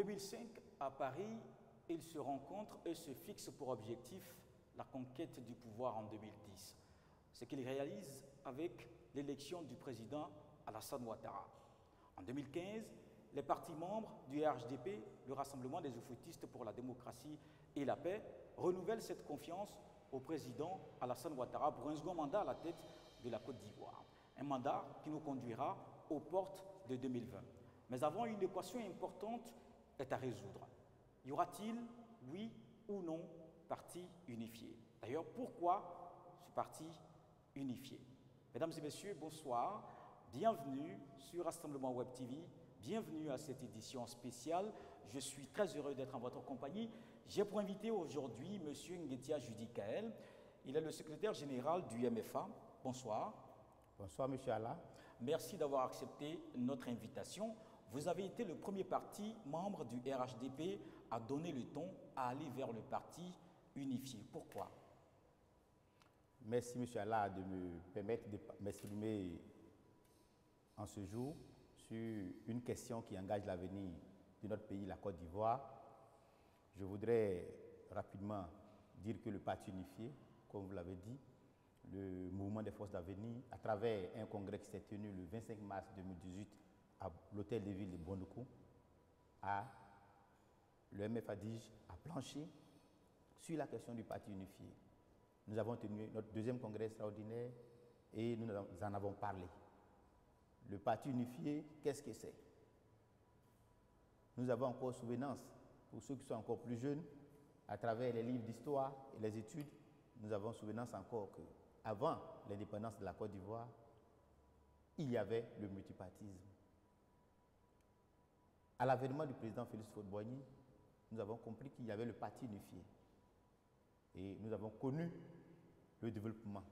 2005, à Paris, ils se rencontrent et se fixent pour objectif la conquête du pouvoir en 2010, ce qu'ils réalisent avec l'élection du président Alassane Ouattara. En 2015, les partis membres du RHDP, le Rassemblement des Oufoutistes pour la démocratie et la paix, renouvellent cette confiance au président Alassane Ouattara pour un second mandat à la tête de la Côte d'Ivoire. Un mandat qui nous conduira aux portes de 2020. Mais avant, une équation importante est à résoudre. Y aura-t-il, oui ou non, parti unifié D'ailleurs, pourquoi ce parti unifié Mesdames et messieurs, bonsoir. Bienvenue sur Rassemblement Web TV. Bienvenue à cette édition spéciale. Je suis très heureux d'être en votre compagnie. J'ai pour invité aujourd'hui M. Nguetia Judicael. Il est le secrétaire général du MFA. Bonsoir. Bonsoir, M. Allah. Merci d'avoir accepté notre invitation. Vous avez été le premier parti membre du RHDP à donner le ton à aller vers le parti unifié. Pourquoi? Merci, M. Allah, de me permettre de m'exprimer en ce jour sur une question qui engage l'avenir de notre pays, la Côte d'Ivoire. Je voudrais rapidement dire que le Parti unifié, comme vous l'avez dit, le mouvement des forces d'avenir, à travers un congrès qui s'est tenu le 25 mars 2018 à l'hôtel de ville de Bondoukou, a, le MFADIJ a planché sur la question du Parti unifié. Nous avons tenu notre deuxième congrès extraordinaire et nous en avons parlé. Le parti unifié, qu'est-ce que c'est? Nous avons encore souvenance, pour ceux qui sont encore plus jeunes, à travers les livres d'histoire et les études, nous avons souvenance encore que avant l'indépendance de la Côte d'Ivoire, il y avait le multipartisme. À l'avènement du président Félix faure nous avons compris qu'il y avait le parti unifié. Et nous avons connu le développement.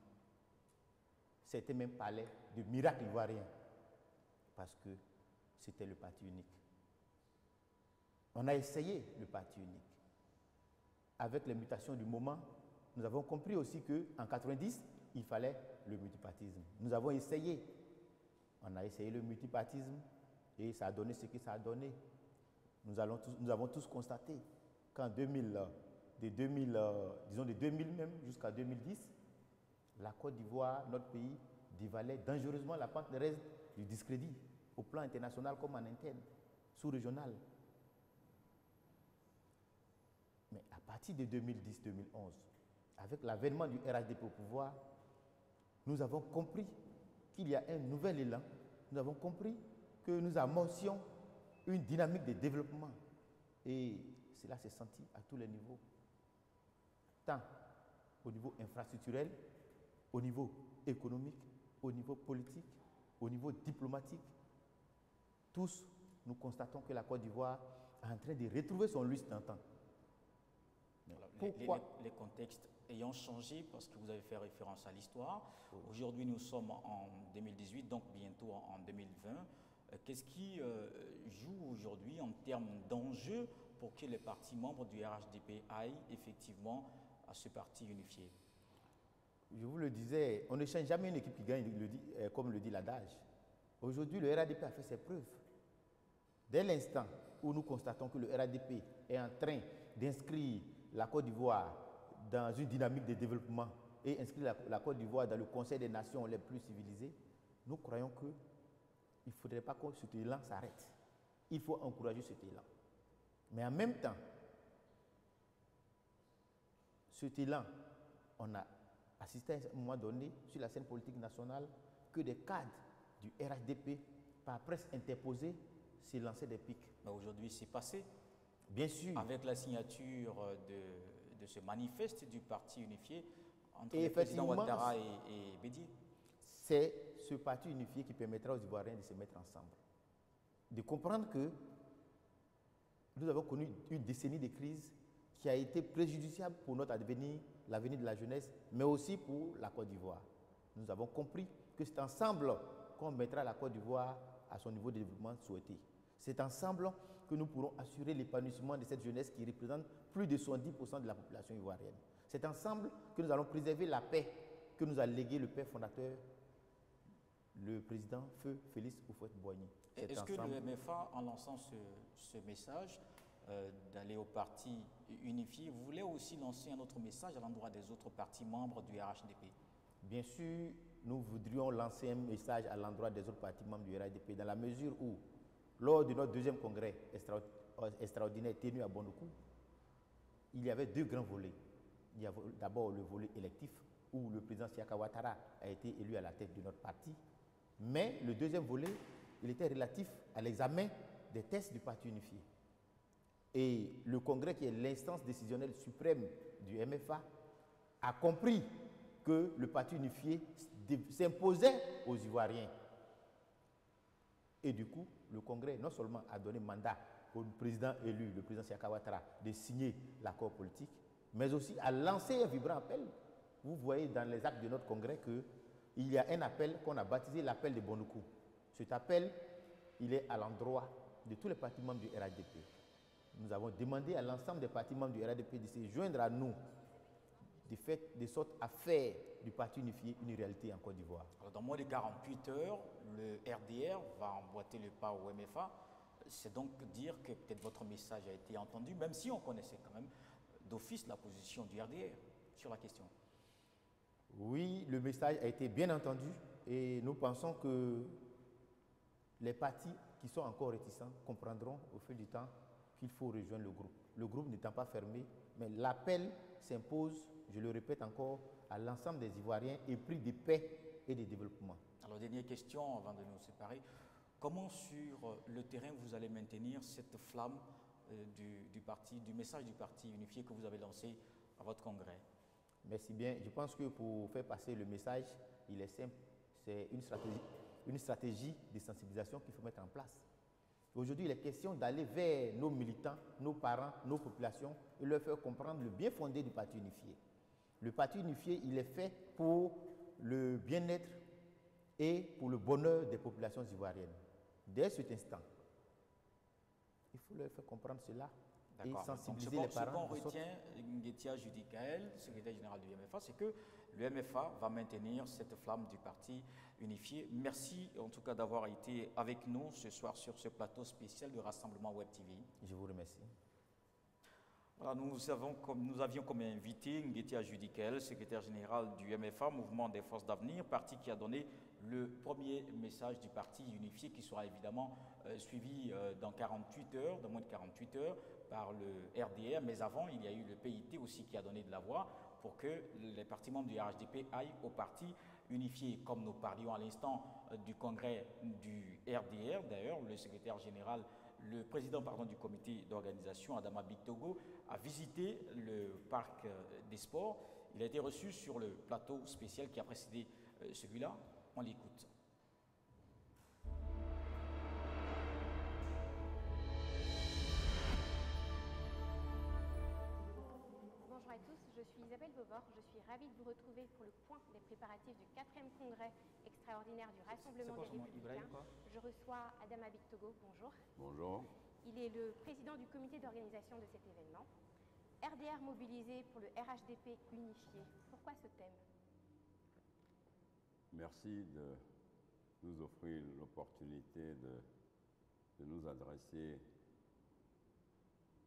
C'était même parlé de miracle ivoirien parce que c'était le parti unique. On a essayé le parti unique. Avec les mutations du moment, nous avons compris aussi qu'en 90, il fallait le multipartisme. Nous avons essayé. On a essayé le multipartisme et ça a donné ce que ça a donné. Nous, avons tous constaté qu'en 2000, de 2000, disons de 2000 même jusqu'à 2010, la Côte d'Ivoire, notre pays, dévalait dangereusement la pente de reste du discrédit au plan international comme en interne, sous-régional. Mais à partir de 2010-2011, avec l'avènement du RHDP au pouvoir, nous avons compris qu'il y a un nouvel élan. Nous avons compris que nous amorcions une dynamique de développement. Et cela s'est senti à tous les niveaux, tant au niveau infrastructurel, au niveau économique, au niveau politique, au niveau diplomatique, tous, nous constatons que la Côte d'Ivoire est en train de retrouver son lustre d'antan. Pourquoi les, contextes ayant changé, parce que vous avez fait référence à l'histoire, aujourd'hui nous sommes en 2018, donc bientôt en 2020. Qu'est-ce qui euh, joue aujourd'hui en termes d'enjeux pour que les partis membres du RHDP aillent effectivement à ce parti unifié? Je vous le disais, on ne change jamais une équipe qui gagne, euh, comme le dit l'adage. Aujourd'hui, le RHDP a fait ses preuves. Dès l'instant où nous constatons que le RADP est en train d'inscrire la Côte d'Ivoire dans une dynamique de développement et inscrire la, Côte d'Ivoire dans le Conseil des Nations les plus civilisées, nous croyons qu'il ne faudrait pas que cet élan s'arrête. Il faut encourager cet élan. Mais en même temps, cet élan, on a assisté à un moment donné sur la scène politique nationale que des cadres du RHDP, par presse interposée, s'est lancé des pics. Mais aujourd'hui, c'est passé. Bien sûr. Avec la signature de, de ce manifeste du Parti unifié entre le président Ouattara et, et Bédier. C'est ce Parti unifié qui permettra aux Ivoiriens de se mettre ensemble. De comprendre que nous avons connu une décennie de crise qui a été préjudiciable pour notre avenir, l'avenir de la jeunesse, mais aussi pour la Côte d'Ivoire. Nous avons compris que c'est ensemble qu'on mettra la Côte d'Ivoire à son niveau de développement souhaité. C'est ensemble que nous pourrons assurer l'épanouissement de cette jeunesse qui représente plus de 70% de la population ivoirienne. C'est ensemble que nous allons préserver la paix que nous a légué le père fondateur, le président Feu Félix Houphouët-Boigny. Est-ce que le MFA, en lançant ce, ce message, euh, d'aller au parti unifié, voulez aussi lancer un autre message à l'endroit des autres partis membres du RHDP Bien sûr, nous voudrions lancer un message à l'endroit des autres partis membres du RHDP dans la mesure où, lors de notre deuxième congrès extraordinaire tenu à Bondoukou, il y avait deux grands volets. Il y a d'abord le volet électif, où le président Siaka Ouattara a été élu à la tête de notre parti. Mais le deuxième volet, il était relatif à l'examen des tests du parti unifié. Et le Congrès, qui est l'instance décisionnelle suprême du MFA, a compris que le parti unifié s'imposait aux Ivoiriens. Et du coup, le Congrès non seulement a donné mandat au président élu, le président Siaka Ouattara, de signer l'accord politique, mais aussi a lancé un vibrant appel. Vous voyez dans les actes de notre Congrès qu'il y a un appel qu'on a baptisé l'appel de Bonoukou. Cet appel, il est à l'endroit de tous les partis membres du RADP. Nous avons demandé à l'ensemble des partis membres du RADP de se joindre à nous, de, fait, de sorte à faire du parti unifié une réalité en Côte d'Ivoire. Dans moins de 48 heures, le RDR va emboîter le pas au MFA. C'est donc dire que peut-être votre message a été entendu, même si on connaissait quand même d'office la position du RDR sur la question. Oui, le message a été bien entendu et nous pensons que les partis qui sont encore réticents comprendront au fil du temps qu'il faut rejoindre le groupe. Le groupe n'étant pas fermé, mais l'appel s'impose, je le répète encore, à l'ensemble des Ivoiriens épris de paix et de développement. Alors, dernière question avant de nous séparer. Comment sur le terrain vous allez maintenir cette flamme euh, du, parti, du message du parti unifié que vous avez lancé à votre congrès? Merci bien. Je pense que pour faire passer le message, il est simple. C'est une stratégie, une stratégie de sensibilisation qu'il faut mettre en place. Aujourd'hui, il est question d'aller vers nos militants, nos parents, nos populations et leur faire comprendre le bien fondé du Parti unifié. Le Parti unifié, il est fait pour le bien-être et pour le bonheur des populations ivoiriennes. Dès cet instant, il faut leur faire comprendre cela et sensibiliser les parents. Ce qu'on retient, Nguetia Judicaël, secrétaire général du MFA, c'est que le MFA va maintenir cette flamme du parti unifié. Merci en tout cas d'avoir été avec nous ce soir sur ce plateau spécial du Rassemblement Web TV. Je vous remercie. nous, avons comme, nous avions comme invité Nguetia Judicaël, secrétaire général du MFA, Mouvement des Forces d'Avenir, parti qui a donné le premier message du parti unifié qui sera évidemment euh, suivi euh, dans 48 heures, dans moins de 48 heures, par le RDR. Mais avant, il y a eu le PIT aussi qui a donné de la voix pour que les partis membres du RHDP aillent au parti unifié. Comme nous parlions à l'instant euh, du congrès du RDR, d'ailleurs, le secrétaire général, le président pardon, du comité d'organisation, Adama Bictogo, a visité le parc des sports. Il a été reçu sur le plateau spécial qui a précédé celui-là. On l'écoute. Bonjour à tous, je suis Isabelle Beauvort. Je suis ravie de vous retrouver pour le point des préparatifs du 4e congrès extraordinaire du Rassemblement des Républicains. Je reçois Adam Abictogo. Bonjour. Bonjour. Il est le président du comité d'organisation de cet événement. RDR mobilisé pour le RHDP unifié. Pourquoi ce thème? Merci de nous offrir l'opportunité de, nous adresser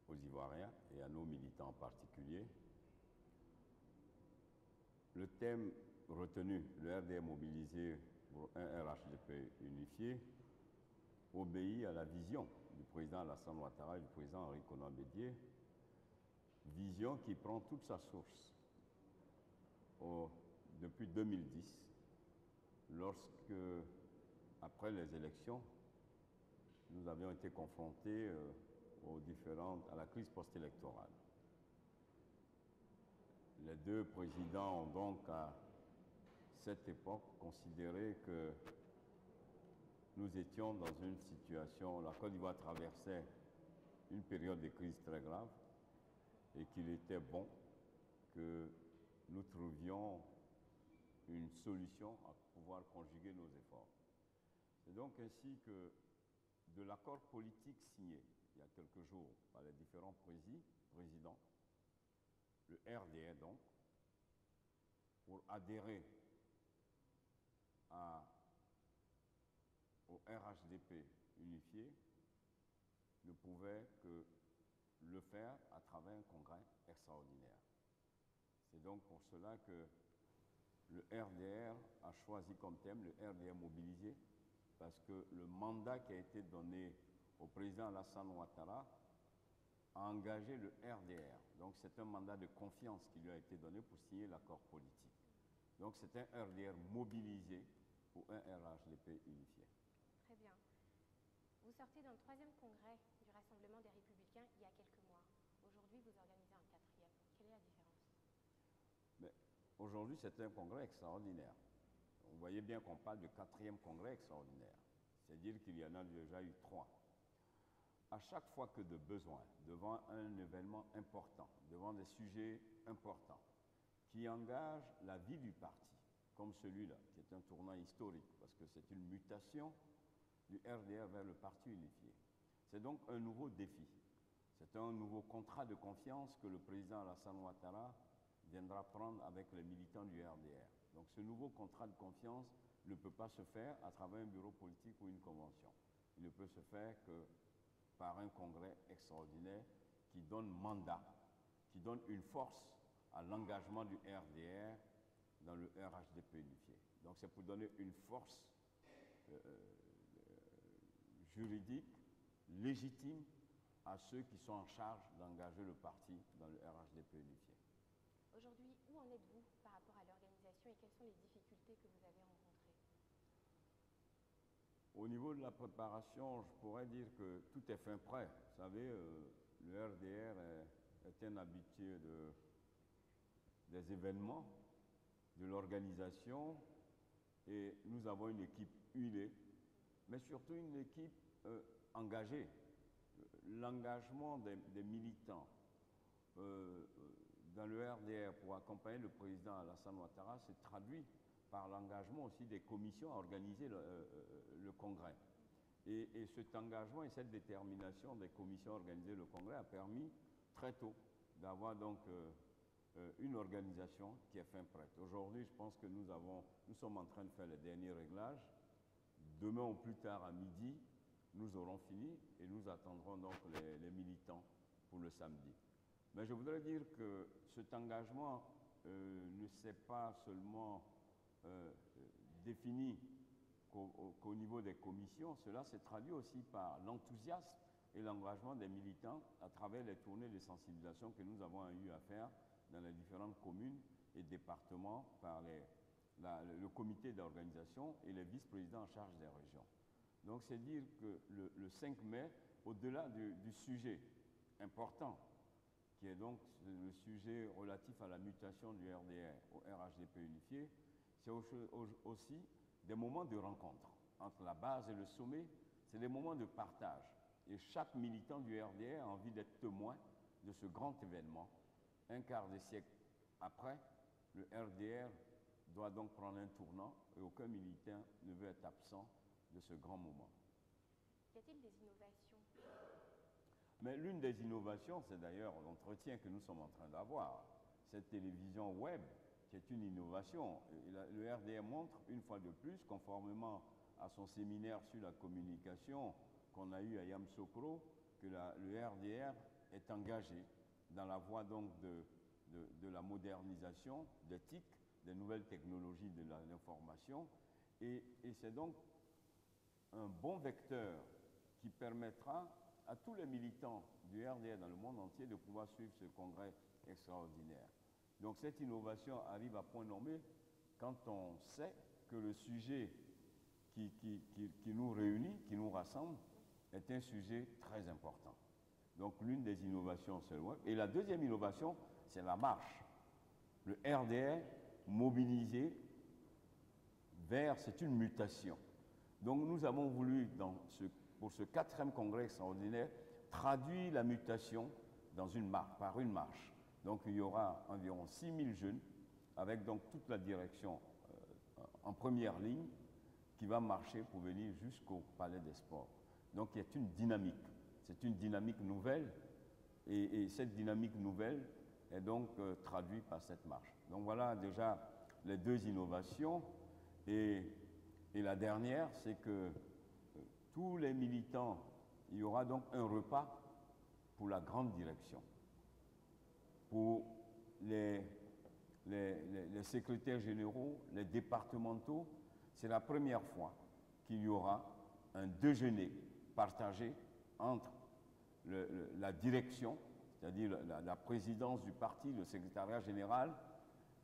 aux Ivoiriens et à nos militants en particulier. Le thème retenu, le RDR mobilisé pour un RHDP unifié, obéit à la vision du président Alassane Ouattara et du président Henri Conan Bédier, vision qui prend toute sa source depuis 2010 lorsque, après les élections, nous avions été confrontés euh, aux différentes, à la crise post-électorale. Les deux présidents ont donc à cette époque considéré que nous étions dans une situation, la Côte d'Ivoire traversait une période de crise très grave et qu'il était bon que nous trouvions une solution à pouvoir conjuguer nos efforts. C'est donc ainsi que de l'accord politique signé il y a quelques jours par les différents présidents, le RDA donc, pour adhérer au RHDP unifié, ne pouvait que le faire à travers un congrès extraordinaire. C'est donc pour cela que le RDR a choisi comme thème le RDR mobilisé, parce que le mandat qui a été donné au président Alassane Ouattara a engagé le RDR. Donc c'est un mandat de confiance qui lui a été donné pour signer l'accord politique. Donc c'est un RDR mobilisé pour un RHDP unifié. Très bien. Vous sortez d'un troisième congrès du Rassemblement des Républicains il y a quelques mois. Aujourd'hui, vous organisez un quatrième. Quelle est la différence Aujourd'hui, c'est un congrès extraordinaire. Vous voyez bien qu'on parle de quatrième congrès extraordinaire. C'est-à-dire qu'il y en a déjà eu trois. À chaque fois que de besoin, devant un événement important, devant des sujets importants, qui engagent la vie du parti, comme celui-là, qui est un tournant historique, parce que c'est une mutation du RDR vers le parti unifié. C'est donc un nouveau défi. C'est un nouveau contrat de confiance que le président Alassane Ouattara viendra prendre avec les militants du RDR. Donc ce nouveau contrat de confiance ne peut pas se faire à travers un bureau politique ou une convention. Il ne peut se faire que par un congrès extraordinaire qui donne mandat, qui donne une force à l'engagement du RDR dans le RHDP unifié. Donc c'est pour donner une force euh, euh, juridique légitime à ceux qui sont en charge d'engager le parti dans le RHDP unifié. Aujourd'hui, où en êtes-vous par rapport à l'organisation et quelles sont les difficultés que vous avez rencontrées? Au niveau de la préparation, je pourrais dire que tout est fin prêt. Vous savez, euh, le RDR est, un habitué de, des événements, de l'organisation, et nous avons une équipe huilée, mais surtout une équipe euh, engagée. L'engagement des, des, militants, euh, dans le RDR pour accompagner le président Alassane Ouattara s'est traduit par l'engagement aussi des commissions à organiser le, euh, congrès. Et, et, cet engagement et cette détermination des commissions à organiser le congrès a permis très tôt d'avoir donc euh, euh, une organisation qui est fin prête. Aujourd'hui, je pense que nous, sommes en train de faire les derniers réglages. Demain ou plus tard à midi, nous aurons fini et nous attendrons donc les militants pour le samedi. Mais je voudrais dire que cet engagement euh, ne s'est pas seulement euh, défini qu'au qu niveau des commissions, cela s'est traduit aussi par l'enthousiasme et l'engagement des militants à travers les tournées de sensibilisation que nous avons eu à faire dans les différentes communes et départements par le comité d'organisation et les vice-présidents en charge des régions. Donc c'est dire que le, le 5 mai, au-delà du sujet important qui est donc le sujet relatif à la mutation du RDR au RHDP unifié, c'est aussi des moments de rencontre entre la base et le sommet, c'est des moments de partage. Et chaque militant du RDR a envie d'être témoin de ce grand événement. Un quart de siècle après, le RDR doit donc prendre un tournant et aucun militant ne veut être absent de ce grand moment. Y a-t-il des innovations mais l'une des innovations, c'est d'ailleurs l'entretien que nous sommes en train d'avoir. Cette télévision web, qui est une innovation. Le RDR montre, une fois de plus, conformément à son séminaire sur la communication qu'on a eu à Yamsokro, que le RDR est engagé dans la voie donc de, de, la modernisation, d'éthique, des nouvelles technologies de l'information. Et, et c'est donc un bon vecteur qui permettra à tous les militants du RDR dans le monde entier de pouvoir suivre ce congrès extraordinaire. Donc cette innovation arrive à point nommé quand on sait que le sujet qui, qui, qui, nous réunit, qui nous rassemble, est un sujet très important. Donc l'une des innovations, c'est le web. Et la deuxième innovation, c'est la marche. Le RDR mobilisé vers, c'est une mutation. Donc nous avons voulu, dans ce pour ce quatrième congrès extraordinaire traduit la mutation dans une marche, par une marche. Donc il y aura environ 6000 jeunes avec donc toute la direction euh, en première ligne qui va marcher pour venir jusqu'au Palais des Sports. Donc il y a une dynamique. C'est une dynamique nouvelle et, et, cette dynamique nouvelle est donc euh, traduite par cette marche. Donc voilà déjà les deux innovations. Et la dernière, c'est que tous les militants, il y aura donc un repas pour la grande direction, pour les, secrétaires généraux, les départementaux. C'est la première fois qu'il y aura un déjeuner partagé entre la direction, c'est-à-dire la, présidence du parti, le secrétariat général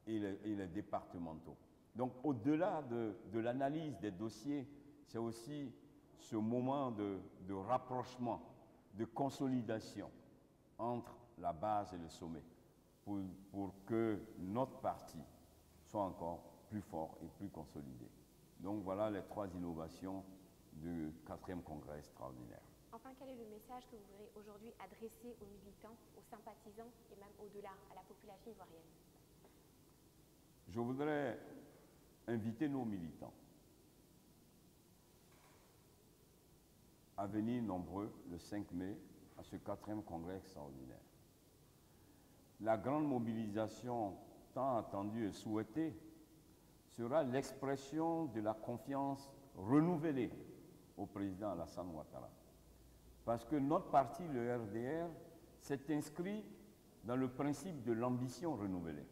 et, les départementaux. Donc au-delà de, l'analyse des dossiers, c'est aussi ce moment de, rapprochement, de consolidation entre la base et le sommet pour, pour que notre parti soit encore plus fort et plus consolidé. Donc voilà les trois innovations du quatrième congrès extraordinaire. Enfin, quel est le message que vous voudrez aujourd'hui adresser aux militants, aux sympathisants et même au-delà, à la population ivoirienne? Je voudrais inviter nos militants à venir nombreux le 5 mai à ce quatrième congrès extraordinaire. La grande mobilisation tant attendue et souhaitée sera l'expression de la confiance renouvelée au président Alassane Ouattara. Parce que notre parti, le RDR, s'est inscrit dans le principe de l'ambition renouvelée.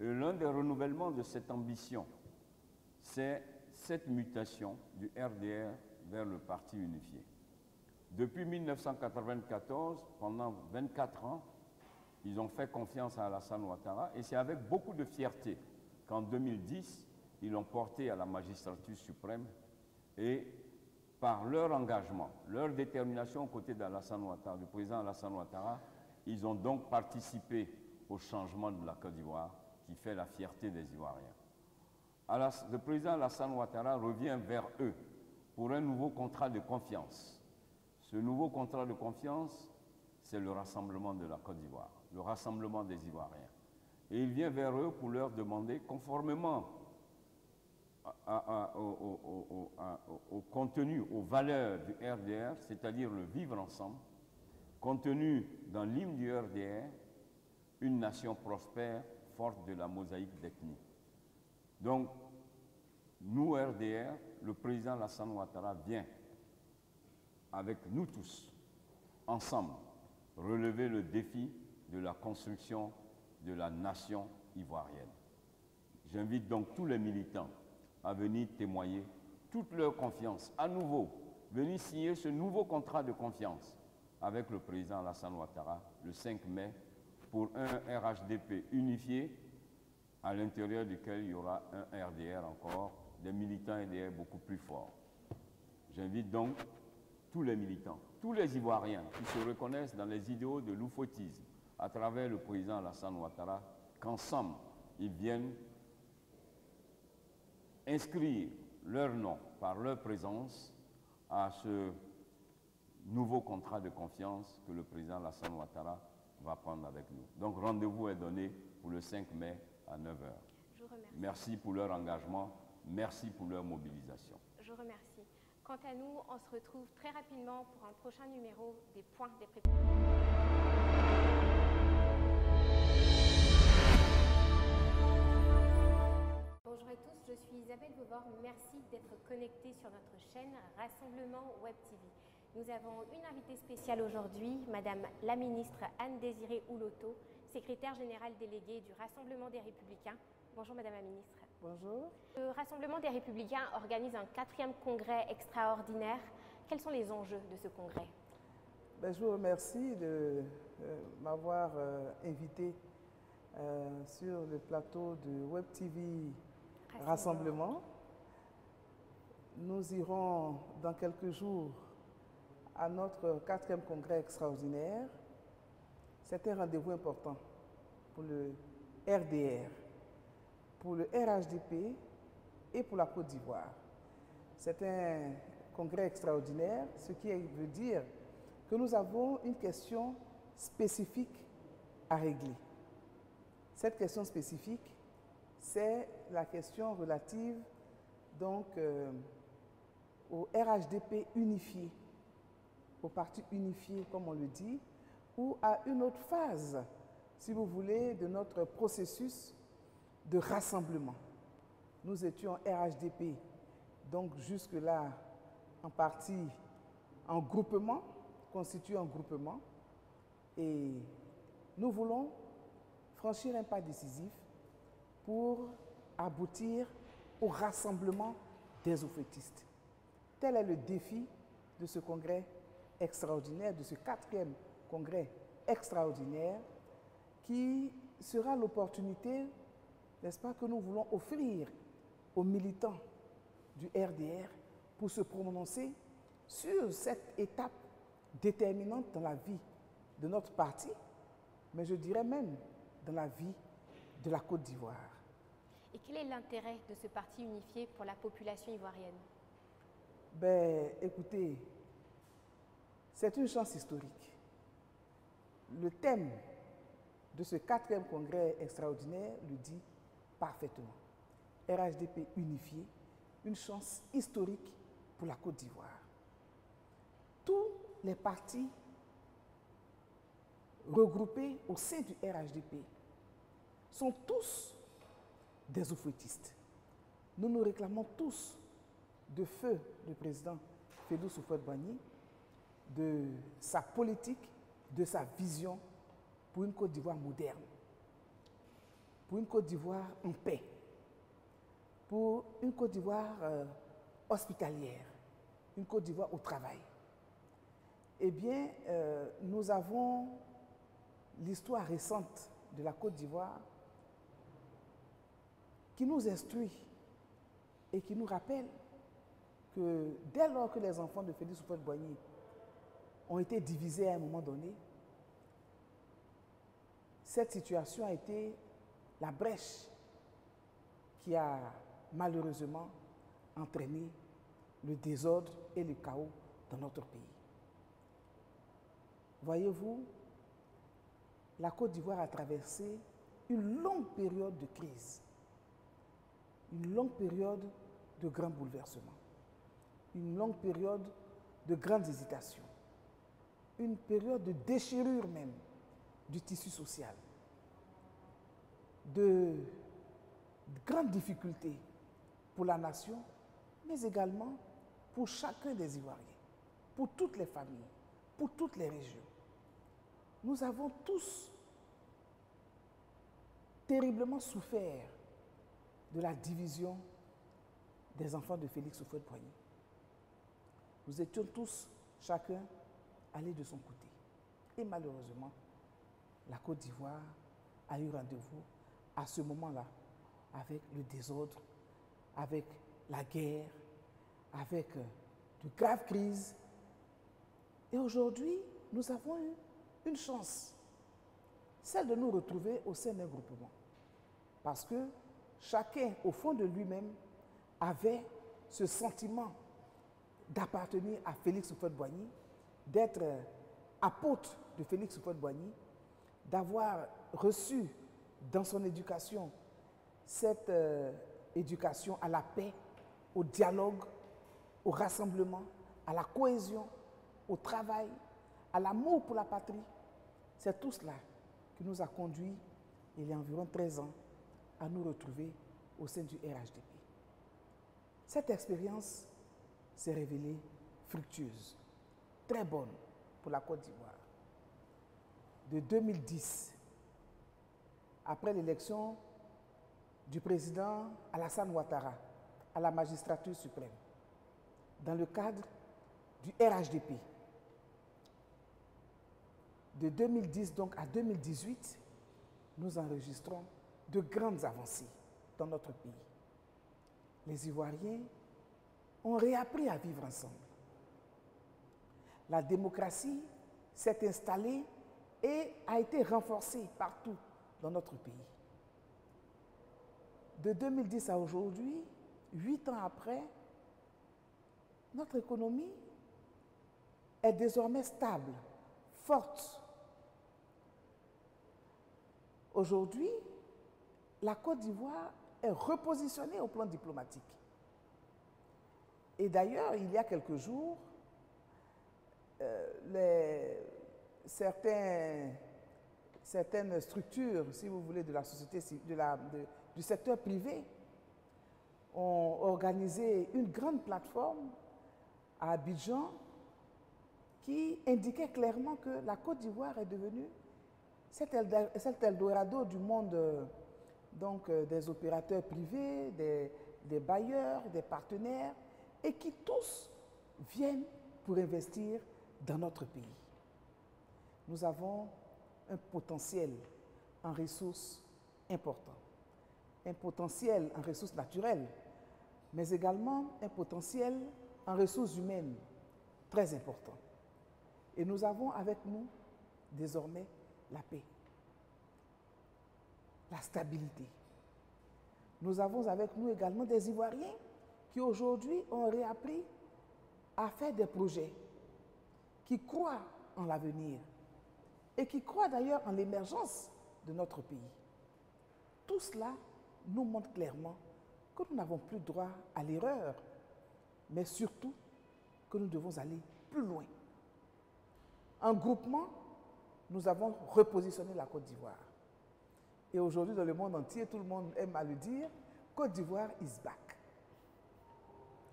Et l'un des renouvellements de cette ambition, c'est cette mutation du RDR vers le parti unifié. Depuis 1994, pendant 24 ans, ils ont fait confiance à Alassane Ouattara et c'est avec beaucoup de fierté qu'en 2010, ils l'ont porté à la magistrature suprême et par leur engagement, leur détermination aux côtés d'Alassane Ouattara, du président Alassane Ouattara, ils ont donc participé au changement de la Côte d'Ivoire qui fait la fierté des Ivoiriens. le président Alassane Ouattara revient vers eux pour un nouveau contrat de confiance. Ce nouveau contrat de confiance, c'est le rassemblement de la Côte d'Ivoire, le rassemblement des Ivoiriens. Et il vient vers eux pour leur demander, conformément au, contenu, aux valeurs du RDR, c'est-à-dire le vivre ensemble, contenu dans l'hymne du RDR, une nation prospère, forte de la mosaïque d'ethnie. Donc, nous, RDR, le président Lassane Ouattara vient, avec nous tous, ensemble, relever le défi de la construction de la nation ivoirienne. J'invite donc tous les militants à venir témoigner toute leur confiance, à nouveau, venir signer ce nouveau contrat de confiance avec le président Alassane Ouattara le 5 mai pour un RHDP unifié à l'intérieur duquel il y aura un RDR encore, des militants RDR beaucoup plus forts. J'invite donc tous les militants, tous les Ivoiriens qui se reconnaissent dans les idéaux de l'oufoutisme à travers le président Alassane Ouattara, qu'ensemble, ils viennent inscrire leur nom par leur présence à ce nouveau contrat de confiance que le président Lassane Ouattara va prendre avec nous. Donc rendez-vous est donné pour le 5 mai à 9h. Merci pour leur engagement, merci pour leur mobilisation. Je remercie. Quant à nous, on se retrouve très rapidement pour un prochain numéro des points des. Bonjour à tous, je suis Isabelle Beauvoir. Merci d'être connectés sur notre chaîne Rassemblement Web TV. Nous avons une invitée spéciale aujourd'hui, Madame la ministre Anne-Désirée Ouloto, secrétaire générale déléguée du Rassemblement des Républicains. Bonjour Madame la ministre. Bonjour. Le Rassemblement des Républicains organise un quatrième congrès extraordinaire. Quels sont les enjeux de ce congrès? Ben, Je vous remercie de euh, m'avoir euh, invité euh, sur le plateau de Web TV rassemblement. Nous irons dans quelques jours à notre quatrième congrès extraordinaire. C'est un rendez-vous important pour le RDR, pour le RHDP et pour la Côte d'Ivoire. C'est un congrès extraordinaire, ce qui veut dire que nous avons une question spécifique à régler. Cette question spécifique, c'est la question relative donc euh, au RHDP unifié, au parti unifié comme on le dit, ou à une autre phase, si vous voulez, de notre processus de rassemblement. Nous étions RHDP, donc jusque-là en partie en groupement, constitué en groupement. Et nous voulons franchir un pas décisif pour aboutir au rassemblement des oufetistes. Tel est le défi de ce congrès extraordinaire, de ce quatrième congrès extraordinaire, qui sera l'opportunité, n'est-ce pas, que nous voulons offrir aux militants du RDR pour se prononcer sur cette étape déterminante dans la vie de notre parti, mais je dirais même dans la vie de la Côte d'Ivoire. Et quel est l'intérêt de ce parti unifié pour la population ivoirienne? Ben, écoutez, c'est une chance historique. Le thème de ce quatrième congrès extraordinaire le dit parfaitement. RHDP unifié, une chance historique pour la Côte d'Ivoire. Tous les partis regroupés au sein du RHDP sont tous des oufouettistes. Nous nous réclamons tous de feu le président Félix Houphouët-Boigny, de sa politique, de sa vision pour une Côte d'Ivoire moderne, pour une Côte d'Ivoire en paix, pour une Côte d'Ivoire euh, hospitalière, une Côte d'Ivoire au travail. Eh bien, euh, nous avons l'histoire récente de la Côte d'Ivoire qui nous instruit et qui nous rappelle que dès lors que les enfants de Félix Houphouët-Boigny ont été divisés à un moment donné, cette situation a été la brèche qui a malheureusement entraîné le désordre et le chaos dans notre pays. Voyez-vous, la Côte d'Ivoire a traversé une longue période de crise, une longue période de grands bouleversements, une longue période de grandes hésitations, une période de déchirure même du tissu social, de grandes difficultés pour la nation, mais également pour chacun des Ivoiriens, pour toutes les familles, pour toutes les régions. Nous avons tous terriblement souffert de la division des enfants de Félix Houphouët-Boigny. Nous étions tous, chacun, allés de son côté. Et malheureusement, la Côte d'Ivoire a eu rendez-vous à ce moment-là avec le désordre, avec la guerre, avec euh, de graves crises. Et aujourd'hui, nous avons eu une chance, celle de nous retrouver au sein d'un groupement. Parce que chacun, au fond de lui-même, avait ce sentiment d'appartenir à Félix Houphouët-Boigny, d'être euh, apôtre de Félix Houphouët-Boigny, d'avoir reçu dans son éducation cette euh, éducation à la paix, au dialogue, au rassemblement, à la cohésion, au travail, à l'amour pour la patrie. C'est tout cela qui nous a conduits, il y a environ 13 ans, à nous retrouver au sein du RHDP. Cette expérience s'est révélée fructueuse, très bonne pour la Côte d'Ivoire. De 2010, après l'élection du président Alassane Ouattara à la magistrature suprême, dans le cadre du RHDP. De 2010 donc à 2018, nous enregistrons de grandes avancées dans notre pays. Les Ivoiriens ont réappris à vivre ensemble. La démocratie s'est installée et a été renforcée partout dans notre pays. De 2010 à aujourd'hui, huit ans après, notre économie est désormais stable, forte. Aujourd'hui, la Côte d'Ivoire est repositionnée au plan diplomatique. Et d'ailleurs, il y a quelques jours, euh, certains, certaines structures, si vous voulez, de la société, de la, du secteur privé ont organisé une grande plateforme à Abidjan qui indiquait clairement que la Côte d'Ivoire est devenue cet Eldorado du monde euh, donc, euh, des opérateurs privés, des, des bailleurs, des partenaires, et qui tous viennent pour investir dans notre pays. Nous avons un potentiel en ressources important, un potentiel en ressources naturelles, mais également un potentiel en ressources humaines très important. Et nous avons avec nous désormais la paix, la stabilité. Nous avons avec nous également des Ivoiriens qui aujourd'hui ont réappris à faire des projets, qui croient en l'avenir et qui croient d'ailleurs en l'émergence de notre pays. Tout cela nous montre clairement que nous n'avons plus droit à l'erreur, mais surtout que nous devons aller plus loin. En groupement, nous avons repositionné la Côte d'Ivoire. Et aujourd'hui, dans le monde entier, tout le monde aime à le dire, Côte d'Ivoire is back.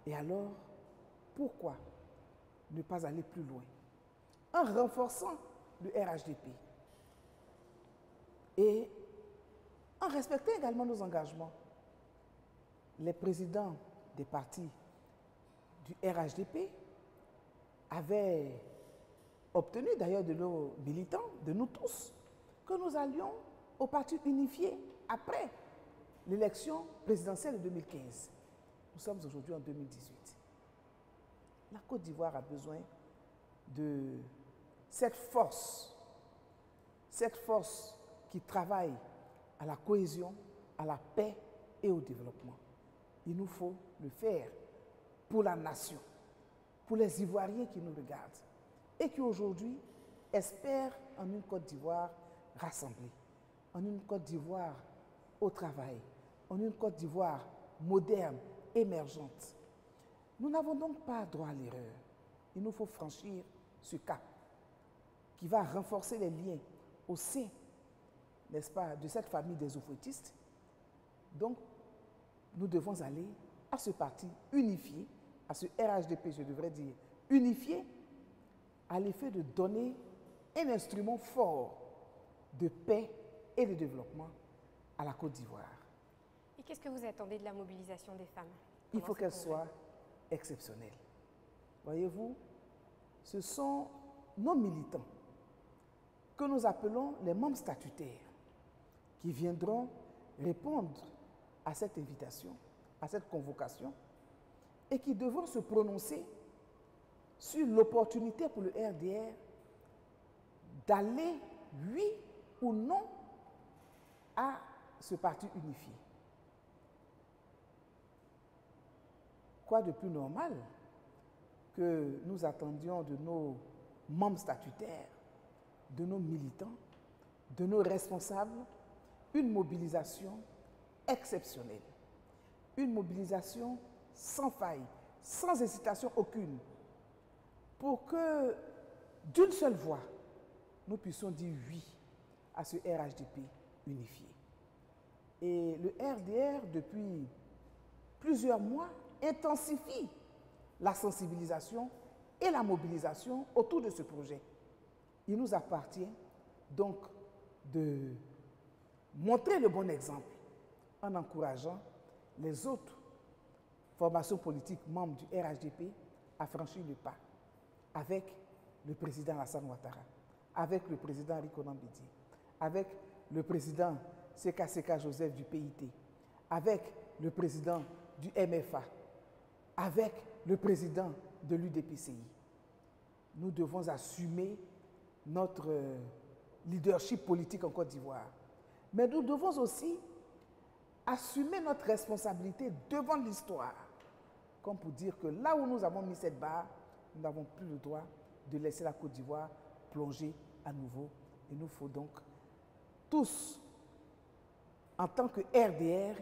Et alors, pourquoi ne pas aller plus loin? En renforçant le RHDP et en respectant également nos engagements. Les présidents des partis du RHDP avaient obtenu d'ailleurs de nos militants, de nous tous, que nous allions au parti unifié après l'élection présidentielle de 2015. Nous sommes aujourd'hui en 2018. La Côte d'Ivoire a besoin de cette force, cette force qui travaille à la cohésion, à la paix et au développement. Il nous faut le faire pour la nation, pour les Ivoiriens qui nous regardent et qui aujourd'hui espèrent en une Côte d'Ivoire rassemblée, en une Côte d'Ivoire au travail, en une Côte d'Ivoire moderne, émergente. Nous n'avons donc pas droit à l'erreur. Il nous faut franchir ce cap qui va renforcer les liens au sein, n'est-ce pas, de cette famille des oufouettistes. Donc, nous devons aller à ce parti unifié, à ce RHDP, je devrais dire, unifié, à l'effet de donner un instrument fort de paix et de développement à la Côte d'Ivoire. Et qu'est-ce que vous attendez de la mobilisation des femmes? Il faut qu'elle soit exceptionnelle. Voyez-vous, ce sont nos militants que nous appelons les membres statutaires qui viendront répondre à cette invitation, à cette convocation, et qui devront se prononcer sur l'opportunité pour le RDR d'aller, oui ou non, à ce parti unifié. Quoi de plus normal que nous attendions de nos membres statutaires, de nos militants, de nos responsables, une mobilisation exceptionnelle, une mobilisation sans faille, sans hésitation aucune, pour que d'une seule voix, nous puissions dire oui à ce RHDP unifié. Et le RDR, depuis plusieurs mois, intensifie la sensibilisation et la mobilisation autour de ce projet. Il nous appartient donc de montrer le bon exemple en encourageant les autres formations politiques membres du RHDP à franchir le pas avec le président Hassan Ouattara, avec le président Rico Nambidi, avec le président Seka Joseph du PIT, avec le président du MFA, avec le président de l'UDPCI. Nous devons assumer notre euh, leadership politique en Côte d'Ivoire. Mais nous devons aussi assumer notre responsabilité devant l'histoire, comme pour dire que là où nous avons mis cette barre, nous n'avons plus le droit de laisser la Côte d'Ivoire plonger à nouveau. Il nous faut donc tous, en tant que RDR,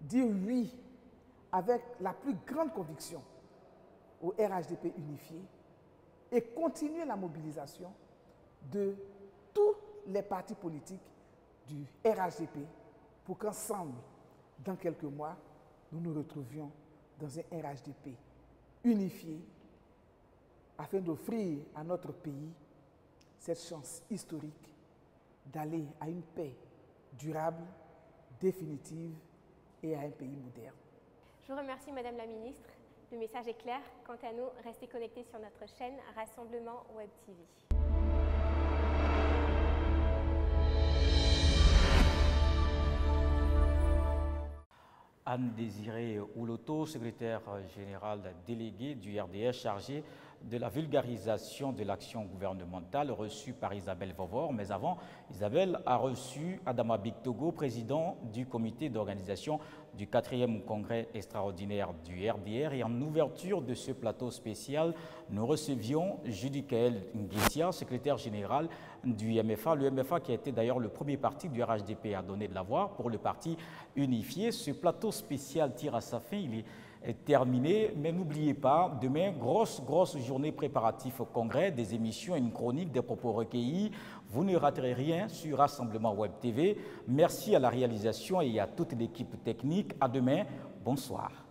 dire oui avec la plus grande conviction au RHDP unifié et continuer la mobilisation de tous les partis politiques du RHDP pour qu'ensemble, dans quelques mois, nous nous retrouvions dans un RHDP unifié, afin d'offrir à notre pays cette chance historique d'aller à une paix durable, définitive et à un pays moderne. Je vous remercie, Madame la Ministre. Le message est clair. Quant à nous, restez connectés sur notre chaîne Rassemblement Web TV. Anne-Désirée Ouloto, secrétaire générale déléguée du RDS chargé de la vulgarisation de l'action gouvernementale reçue par Isabelle Vovor. Mais avant, Isabelle a reçu Adama Bictogo, président du comité d'organisation du 4e congrès extraordinaire du RDR. Et en ouverture de ce plateau spécial, nous recevions Judicaël Nguissia, secrétaire général du MFA. Le MFA qui a été d'ailleurs le premier parti du RHDP à donner de la voix pour le parti unifié. Ce plateau spécial tire à sa fin. Terminé, mais n'oubliez pas, demain, grosse, grosse journée préparative au congrès, des émissions, une chronique, des propos recueillis. Vous ne raterez rien sur Rassemblement Web TV. Merci à la réalisation et à toute l'équipe technique. À demain. Bonsoir.